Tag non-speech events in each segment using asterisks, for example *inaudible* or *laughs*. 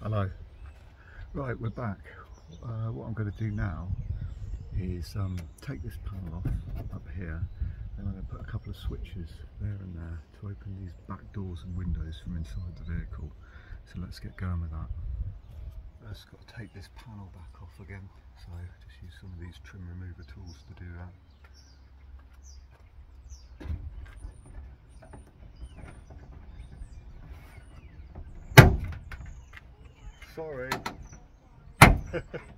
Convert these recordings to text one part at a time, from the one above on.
Hello. Right, we're back. Uh, what I'm going to do now is um, take this panel off up here and I'm going to put a couple of switches there and there to open these back doors and windows from inside the vehicle. So let's get going with that. First got to take this panel back off again, so just use some of these trim remover tools to do that. Sorry. *laughs*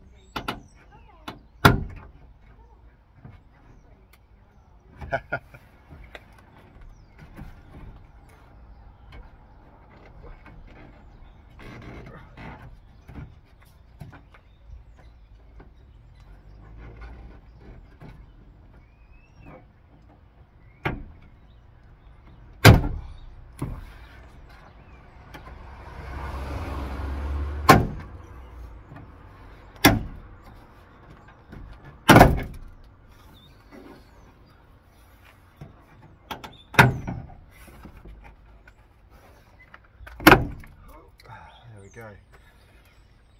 There go.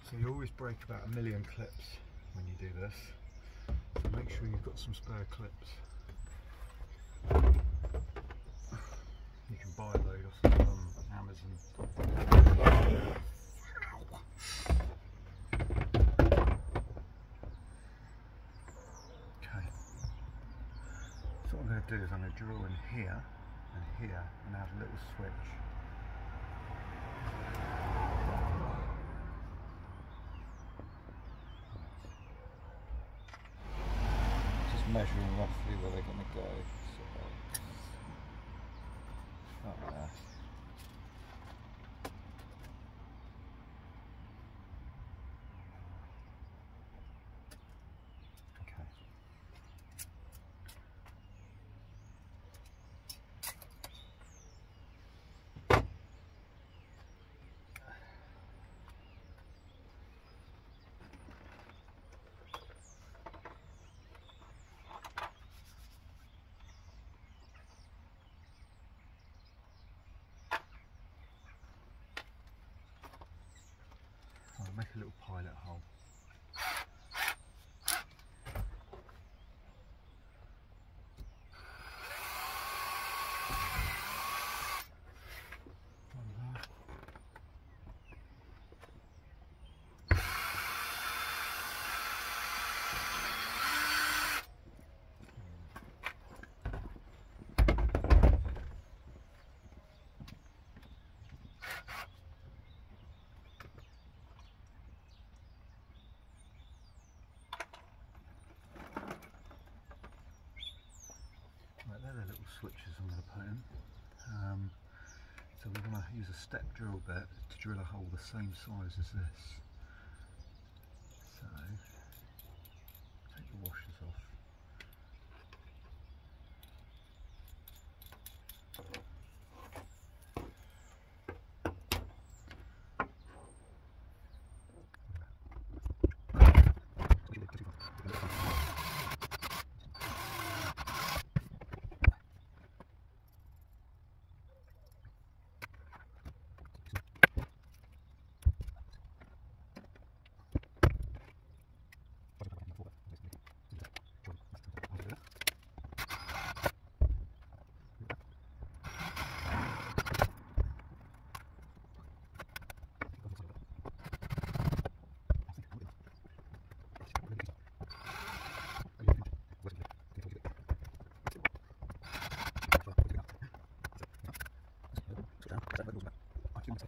So you always break about a million clips when you do this. So make sure you've got some spare clips. You can buy a load off of um, Amazon. Okay. So what I'm going to do is I'm going to drill in here and here and add a little switch. Measuring roughly where they're going to go. So, about there. Okay. I'll make a little pilot hole. One there. Right, they're the little switches I'm going to put in. Um, so we're going to use a step drill bit to drill a hole the same size as this. So, take the washers off.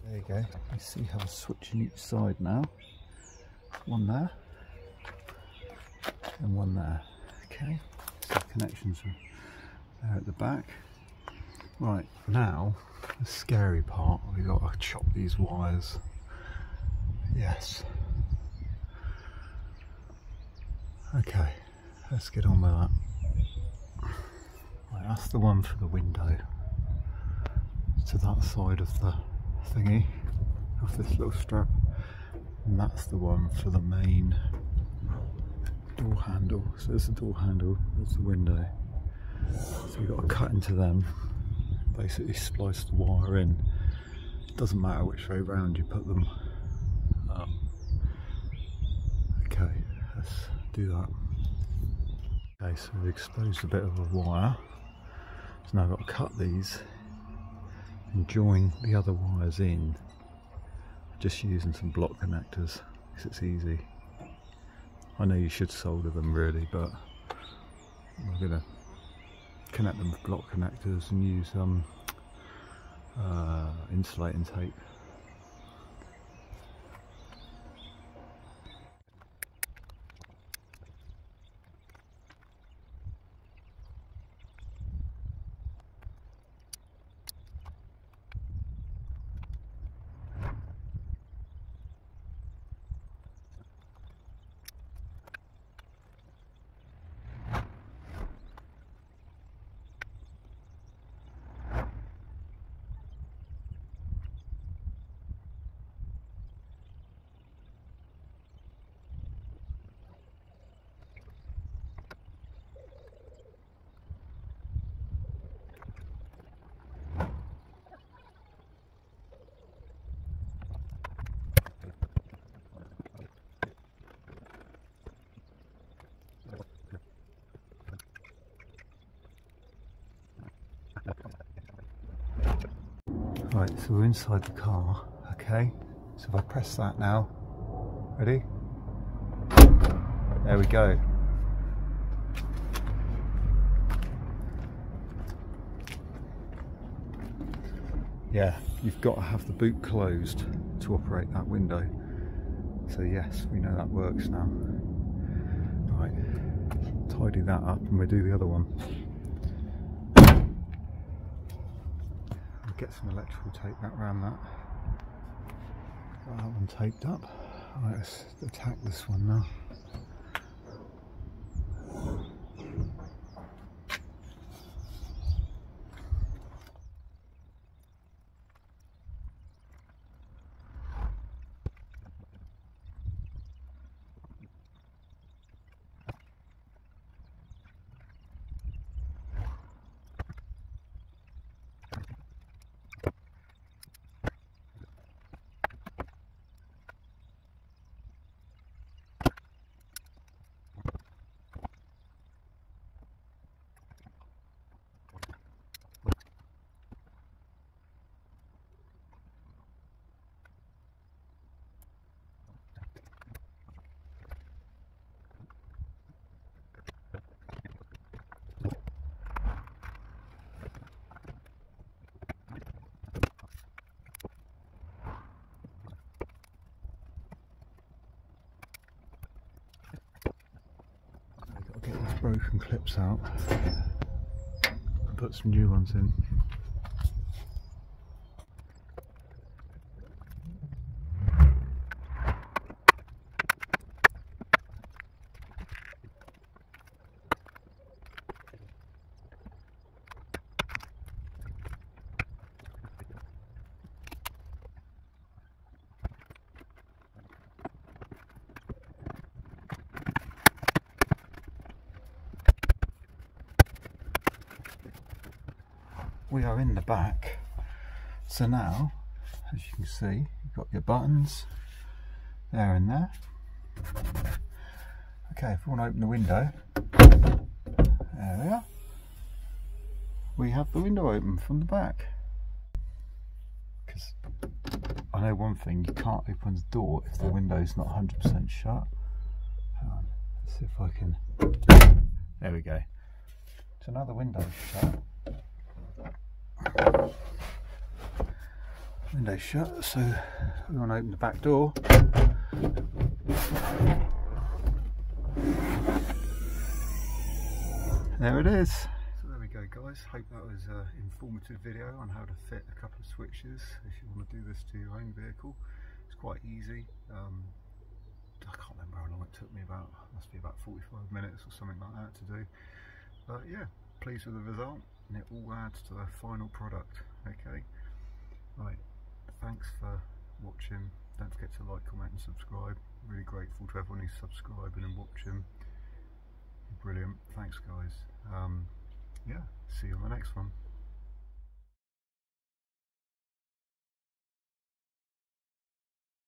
There you go. You see how I'm switching each side now. One there and one there. Okay, so connections are there at the back. Right, now the scary part, we've got to chop these wires. Yes. Okay, let's get on with that. Right, that's the one for the window. To that side of the thingy, of this little strap. And that's the one for the main door handle. So there's the door handle, there's the window. So you've got to cut into them, basically splice the wire in. It doesn't matter which way round you put them. Um, okay, let's do that. Okay, so we've exposed a bit of a wire. So now I've got to cut these and join the other wires in just using some block connectors because it's easy. I know you should solder them really but we're going to connect them with block connectors and use um, uh, insulating tape Right, so we're inside the car, okay? So if I press that now, ready? There we go. Yeah, you've got to have the boot closed to operate that window. So yes, we know that works now. Right, tidy that up and we'll do the other one. Get some electrical tape back around that. Got that one taped up. Let's attack this one now. Broken clips out and put some new ones in. We are in the back. So now, as you can see, you've got your buttons there and there. Okay, if we want to open the window, there we are. We have the window open from the back. Because I know one thing, you can't open the door if the window is not 100% shut. Let's see if I can. There we go. So now the window's shut. Window shut, so we want to open the back door. There it is. So there we go guys, hope that was an informative video on how to fit a couple of switches if you want to do this to your own vehicle. It's quite easy. Um, I can't remember how long it took me about, must be about 45 minutes or something like that to do. But yeah, pleased with the result and it all adds to the final product okay thanks for watching. Don't forget to like comment and subscribe. Really grateful to everyone who's subscribing and watching. Brilliant. Thanks guys. Um, yeah see you on the next one